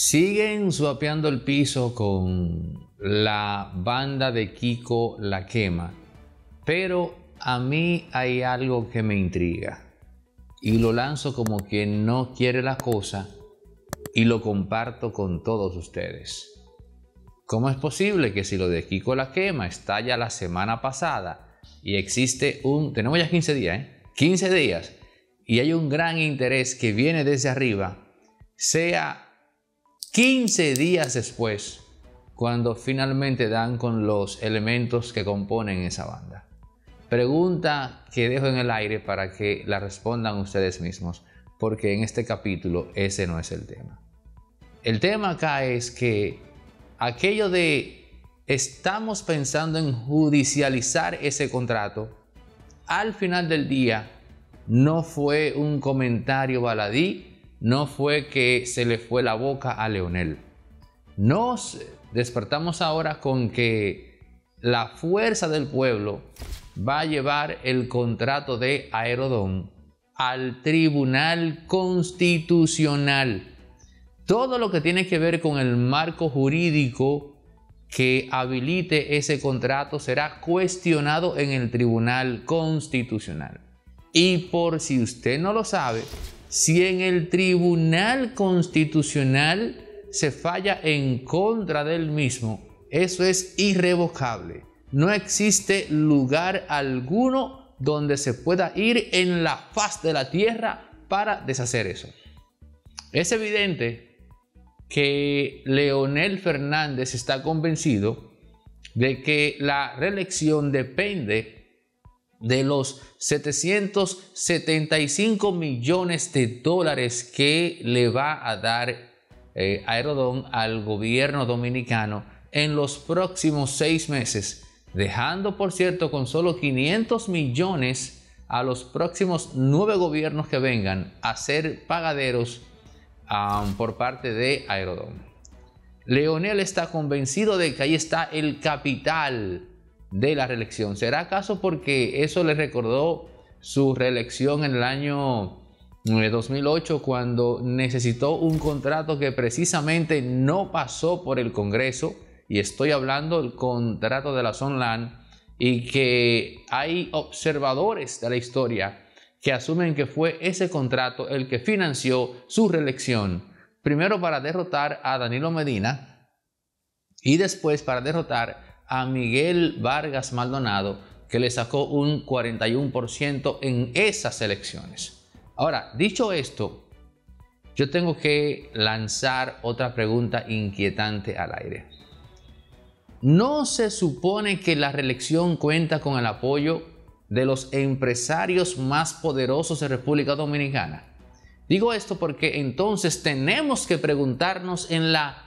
Siguen suapeando el piso con la banda de Kiko La Quema, pero a mí hay algo que me intriga y lo lanzo como quien no quiere la cosa y lo comparto con todos ustedes. ¿Cómo es posible que si lo de Kiko La Quema estalla la semana pasada y existe un, tenemos ya 15 días, ¿eh? 15 días, y hay un gran interés que viene desde arriba, sea 15 días después cuando finalmente dan con los elementos que componen esa banda? Pregunta que dejo en el aire para que la respondan ustedes mismos, porque en este capítulo ese no es el tema. El tema acá es que aquello de estamos pensando en judicializar ese contrato, al final del día no fue un comentario baladí, no fue que se le fue la boca a Leonel. Nos despertamos ahora con que la fuerza del pueblo va a llevar el contrato de Aerodón al Tribunal Constitucional. Todo lo que tiene que ver con el marco jurídico que habilite ese contrato será cuestionado en el Tribunal Constitucional. Y por si usted no lo sabe, si en el Tribunal Constitucional se falla en contra del mismo, eso es irrevocable. No existe lugar alguno donde se pueda ir en la faz de la tierra para deshacer eso. Es evidente que Leonel Fernández está convencido de que la reelección depende de los 775 millones de dólares que le va a dar eh, Aerodón al gobierno dominicano en los próximos seis meses dejando por cierto con solo 500 millones a los próximos nueve gobiernos que vengan a ser pagaderos por parte de Aerodón. Leonel está convencido de que ahí está el capital de la reelección. ¿Será acaso porque eso le recordó su reelección en el año 2008 eh, cuando necesitó un contrato que precisamente no pasó por el Congreso? y estoy hablando del contrato de la Sonlan y que hay observadores de la historia que asumen que fue ese contrato el que financió su reelección, primero para derrotar a Danilo Medina y después para derrotar a Miguel Vargas Maldonado, que le sacó un 41% en esas elecciones. Ahora, dicho esto, yo tengo que lanzar otra pregunta inquietante al aire. No se supone que la reelección cuenta con el apoyo de los empresarios más poderosos de República Dominicana. Digo esto porque entonces tenemos que preguntarnos en la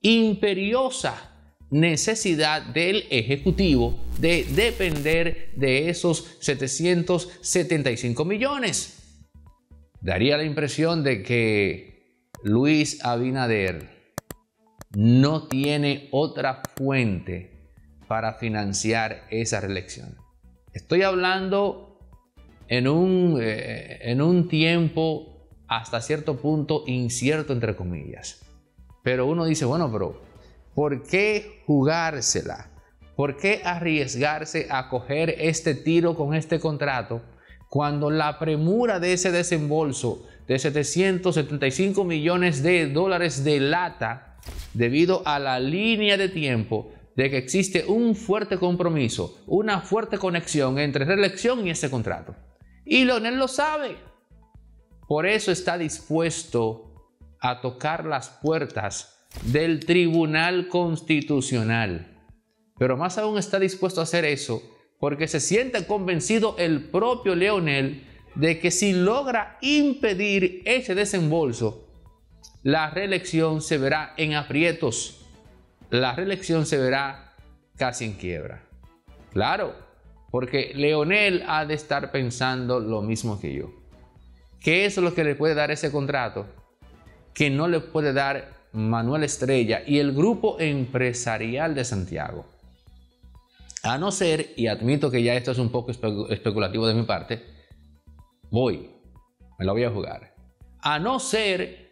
imperiosa necesidad del Ejecutivo de depender de esos 775 millones. Daría la impresión de que Luis Abinader no tiene otra fuente para financiar esa reelección. Estoy hablando en un, eh, en un tiempo hasta cierto punto incierto, entre comillas. Pero uno dice, bueno, pero ¿por qué jugársela? ¿Por qué arriesgarse a coger este tiro con este contrato cuando la premura de ese desembolso de 775 millones de dólares de lata debido a la línea de tiempo de que existe un fuerte compromiso, una fuerte conexión entre reelección y ese contrato. Y Leonel lo sabe. Por eso está dispuesto a tocar las puertas del Tribunal Constitucional. Pero más aún está dispuesto a hacer eso porque se siente convencido el propio Leonel de que si logra impedir ese desembolso, la reelección se verá en aprietos, la reelección se verá casi en quiebra. Claro, porque Leonel ha de estar pensando lo mismo que yo. ¿Qué es lo que le puede dar ese contrato? Que no le puede dar Manuel Estrella y el grupo empresarial de Santiago. A no ser, y admito que ya esto es un poco especulativo de mi parte, voy, me lo voy a jugar. A no ser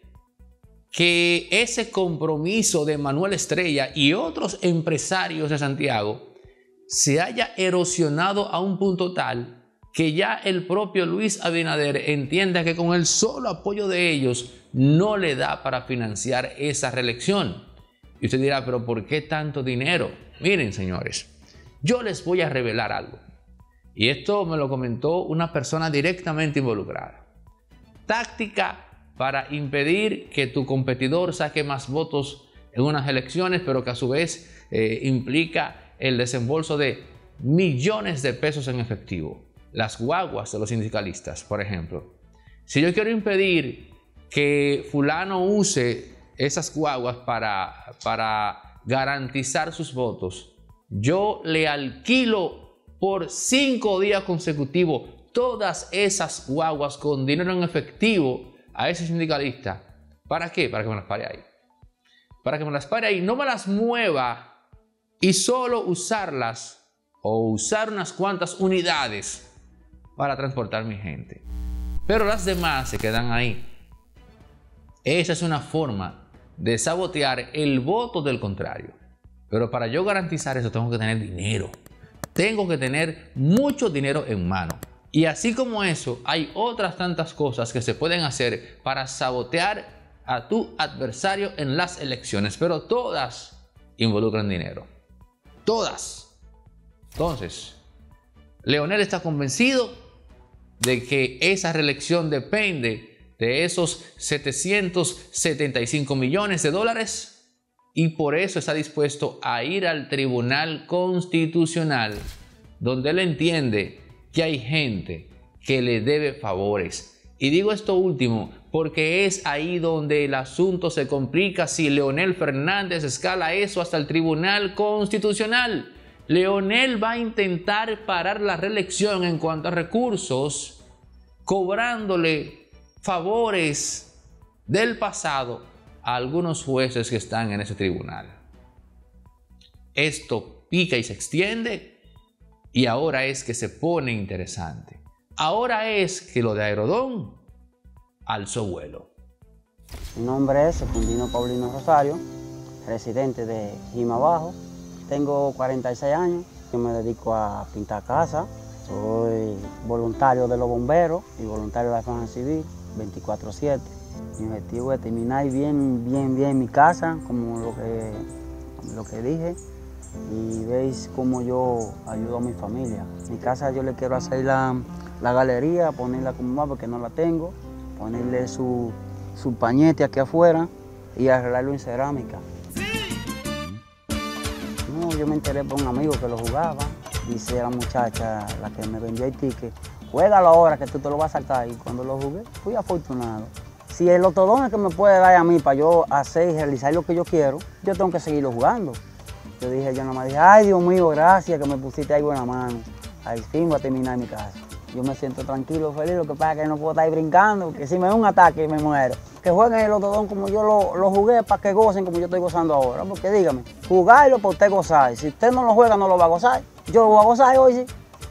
que ese compromiso de Manuel Estrella y otros empresarios de Santiago se haya erosionado a un punto tal que ya el propio Luis Abinader entienda que con el solo apoyo de ellos no le da para financiar esa reelección. Y usted dirá, pero ¿por qué tanto dinero? Miren, señores, yo les voy a revelar algo. Y esto me lo comentó una persona directamente involucrada. Táctica para impedir que tu competidor saque más votos en unas elecciones, pero que a su vez eh, implica el desembolso de millones de pesos en efectivo. Las guaguas de los sindicalistas, por ejemplo. Si yo quiero impedir que fulano use esas guaguas para, para garantizar sus votos, yo le alquilo por cinco días consecutivos todas esas guaguas con dinero en efectivo a ese sindicalista. ¿Para qué? Para que me las pare ahí. Para que me las pare ahí, no me las mueva y solo usarlas o usar unas cuantas unidades para transportar mi gente. Pero las demás se quedan ahí. Esa es una forma de sabotear el voto del contrario. Pero para yo garantizar eso tengo que tener dinero. Tengo que tener mucho dinero en mano. Y así como eso, hay otras tantas cosas que se pueden hacer para sabotear a tu adversario en las elecciones, pero todas involucran dinero. Todas. Entonces, Leonel está convencido de que esa reelección depende de esos 775 millones de dólares y por eso está dispuesto a ir al Tribunal Constitucional, donde él entiende que hay gente que le debe favores. Y digo esto último porque es ahí donde el asunto se complica si Leonel Fernández escala eso hasta el Tribunal Constitucional. Leonel va a intentar parar la reelección en cuanto a recursos, cobrándole favores del pasado a algunos jueces que están en ese tribunal. Esto pica y se extiende y ahora es que se pone interesante. Ahora es que lo de Aerodón alzó vuelo. Mi nombre es Secundino Paulino Rosario, residente de Jima Bajo. Tengo 46 años, yo me dedico a pintar casa. Soy voluntario de los bomberos y voluntario de la defensa civil 24-7. Mi objetivo es terminar bien, bien, bien mi casa, como lo que, lo que dije y veis cómo yo ayudo a mi familia. Mi casa yo le quiero hacer la, galería, ponerla como más porque no la tengo, ponerle su, su pañete aquí afuera y arreglarlo en cerámica. No, yo me enteré por un amigo que lo jugaba, dice la muchacha, la que me vendió el ticket, juégalo ahora que tú te lo vas a saltar y cuando lo jugué fui afortunado. Si el otodón que me puede dar a mí para yo hacer y realizar lo que yo quiero, yo tengo que seguirlo jugando. Yo dije, yo nomás dije, ay Dios mío, gracias que me pusiste ahí buena mano. Al fin voy a terminar mi casa. Yo me siento tranquilo, feliz, lo que pasa es que no puedo estar ahí brincando, que si me da un ataque me muero. Que jueguen el otodón como yo lo, jugué para que gocen como yo estoy gozando ahora. Porque dígame, jugarlo para usted gozar. Si usted no lo juega, no lo va a gozar. Yo lo voy a gozar hoy, sí.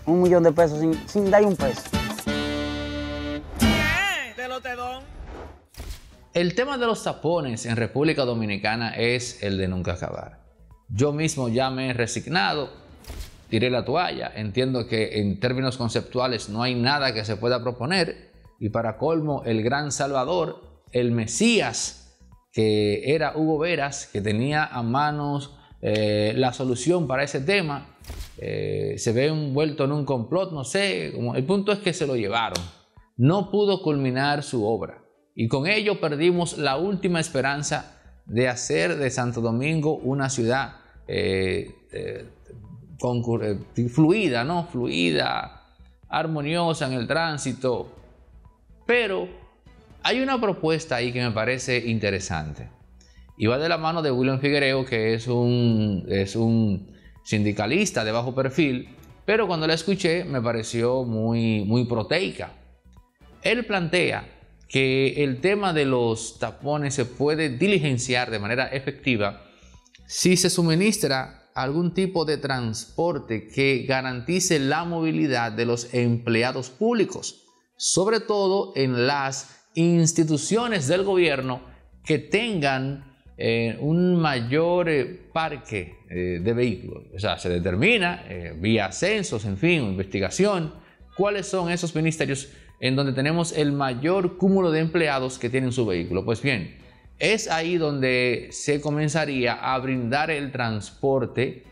Un millón de pesos sin, sin dar un peso. El tema de los tapones en República Dominicana es el de nunca acabar. Yo mismo ya me he resignado, tiré la toalla, entiendo que en términos conceptuales no hay nada que se pueda proponer y para colmo el gran Salvador, el Mesías, que era Hugo Veras, que tenía a manos eh, la solución para ese tema, eh, se ve envuelto en un complot, no sé, el punto es que se lo llevaron, no pudo culminar su obra y con ello perdimos la última esperanza de hacer de Santo Domingo una ciudad eh, eh, fluida, ¿no? Fluida, armoniosa en el tránsito. Pero hay una propuesta ahí que me parece interesante. Y va de la mano de William Figuereo, que es un, es un sindicalista de bajo perfil, pero cuando la escuché me pareció muy, muy proteica. Él plantea que el tema de los tapones se puede diligenciar de manera efectiva si se suministra algún tipo de transporte que garantice la movilidad de los empleados públicos, sobre todo en las instituciones del gobierno que tengan eh, un mayor eh, parque eh, de vehículos. O sea, se determina vía censos, en fin, investigación, cuáles son esos ministerios en donde tenemos el mayor cúmulo de empleados que tienen su vehículo. Pues bien, es ahí donde se comenzaría a brindar el transporte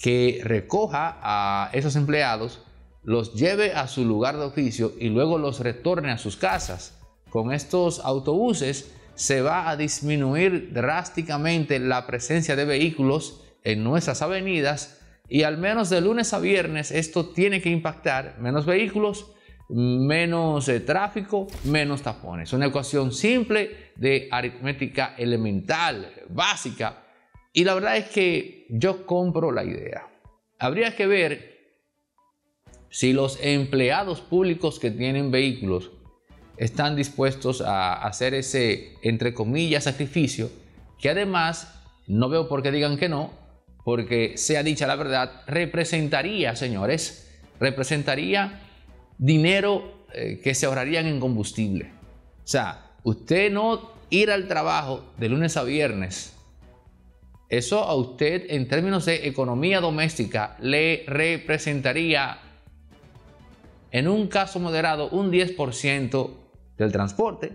que recoja a esos empleados, los lleve a su lugar de oficio y luego los retorne a sus casas. Con estos autobuses se va a disminuir drásticamente la presencia de vehículos en nuestras avenidas y al menos de lunes a viernes esto tiene que impactar menos vehículos, menos eh, tráfico, menos tapones. Una ecuación simple de aritmética elemental, básica. Y la verdad es que yo compro la idea. Habría que ver si los empleados públicos que tienen vehículos están dispuestos a hacer ese, entre comillas, sacrificio, que además no veo por qué digan que no, porque sea dicha la verdad, representaría, señores, representaría dinero eh, que se ahorrarían en combustible. O sea, usted no ir al trabajo de lunes a viernes, eso a usted en términos de economía doméstica le representaría en un caso moderado un 10% del transporte.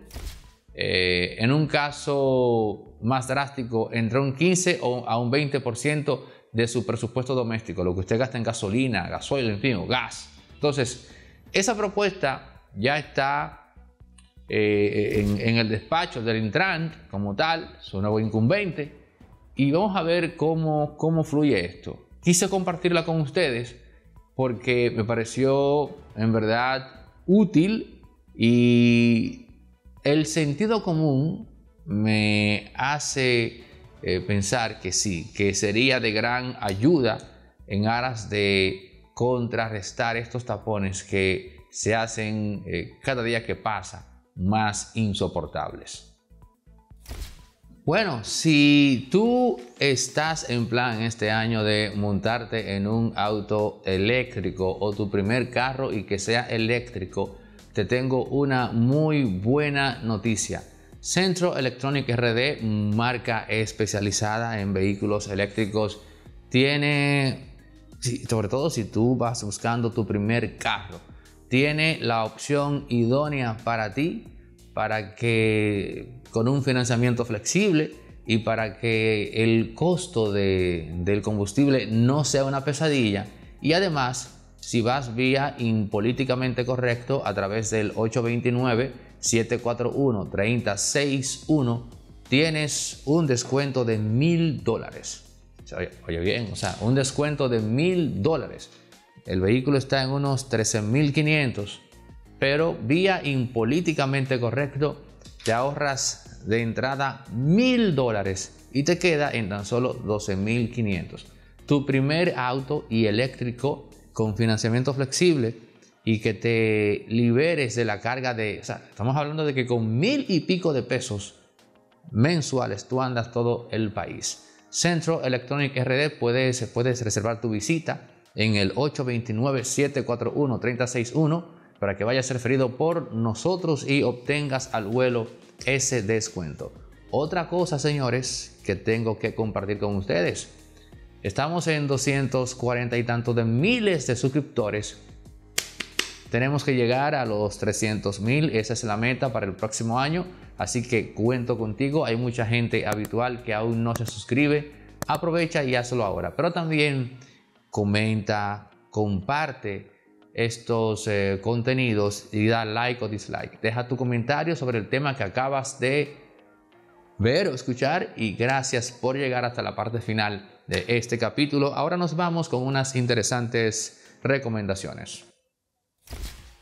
Eh, en un caso más drástico, entre un 15 o a un 20% de su presupuesto doméstico, lo que usted gasta en gasolina, gasoil, en fin, gas. Entonces, esa propuesta ya está eh, en, el despacho del Intran como tal, su nuevo incumbente, y vamos a ver cómo, cómo fluye esto. Quise compartirla con ustedes porque me pareció en verdad útil y el sentido común me hace eh, pensar que sí, que sería de gran ayuda en aras de contrarrestar estos tapones que se hacen eh, cada día que pasa más insoportables. Bueno, si tú estás en plan este año de montarte en un auto eléctrico o tu primer carro y que sea eléctrico, te tengo una muy buena noticia. Centro Electronic RD, marca especializada en vehículos eléctricos, tiene, sobre todo si tú vas buscando tu primer carro, tiene la opción idónea para ti, para que con un financiamiento flexible y para que el costo del combustible no sea una pesadilla y además si vas vía impolíticamente correcto a través del 829-741-3061, tienes un descuento de mil dólares. Oye bien, o sea, un descuento de mil dólares. El vehículo está en unos 13.500, pero vía impolíticamente correcto te ahorras de entrada mil dólares y te queda en tan solo 12.500. Tu primer auto y eléctrico con financiamiento flexible y que te liberes de la carga de, o sea, estamos hablando de que con mil y pico de pesos mensuales tú andas todo el país. Centro Electronic RD puedes, puedes reservar tu visita en el 829-741-361 para que vayas referido por nosotros y obtengas al vuelo ese descuento. Otra cosa, señores, que tengo que compartir con ustedes. Estamos en 240 y tanto de miles de suscriptores. Tenemos que llegar a los 300 mil. Esa es la meta para el próximo año. Así que cuento contigo. Hay mucha gente habitual que aún no se suscribe. Aprovecha y hazlo ahora. Pero también comenta, comparte estos eh, contenidos y da like o dislike. Deja tu comentario sobre el tema que acabas de ver o escuchar y gracias por llegar hasta la parte final de este capítulo. Ahora nos vamos con unas interesantes recomendaciones.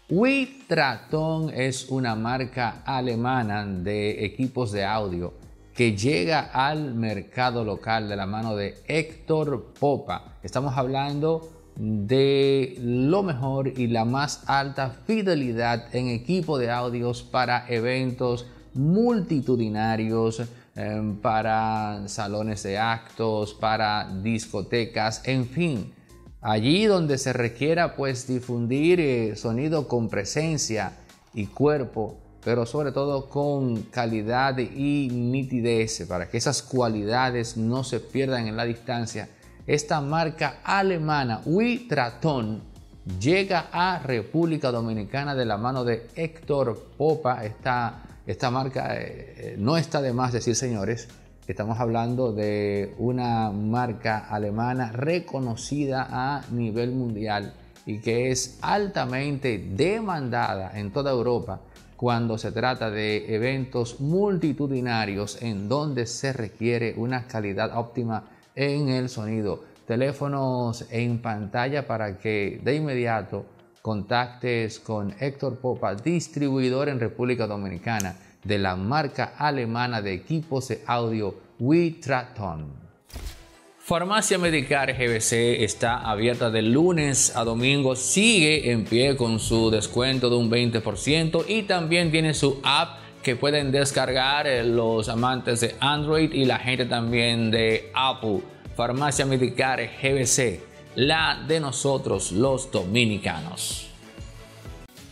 Witraton es una marca alemana de equipos de audio que llega al mercado local de la mano de Héctor Popa. Estamos hablando de lo mejor y la más alta fidelidad en equipo de audios para eventos multitudinarios, Em, para salones de actos, para discotecas, en fin, allí donde se requiera pues difundir eh, sonido con presencia y cuerpo, pero sobre todo con calidad y nitidez para que esas cualidades no se pierdan en la distancia. Esta marca alemana Witraton llega a República Dominicana de la mano de Héctor Popa. Esta, esta marca eh, eh, no está de más decir, señores, estamos hablando de una marca alemana reconocida a nivel mundial y que es altamente demandada en toda Europa cuando se trata de eventos multitudinarios en donde se requiere una calidad óptima en el sonido. Teléfonos en pantalla para que de inmediato contactes con Héctor Popa, distribuidor en República Dominicana de la marca alemana de equipos de audio Witraton. Farmacia Medicar GBC está abierta de lunes a domingo, sigue en pie con su descuento de un 20% y también tiene su app que pueden descargar eh, los amantes de Android y la gente también de Apple. Farmacia Medicar GBC, la de nosotros los dominicanos.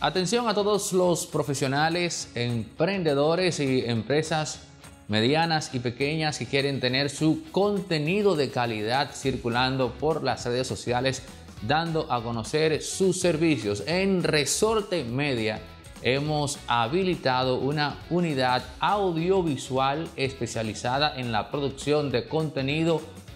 Atención a todos los profesionales, emprendedores y empresas medianas y pequeñas que quieren tener su contenido de calidad circulando por las redes sociales, dando a conocer sus servicios. En Resorte Media hemos habilitado una unidad audiovisual especializada en la producción de contenido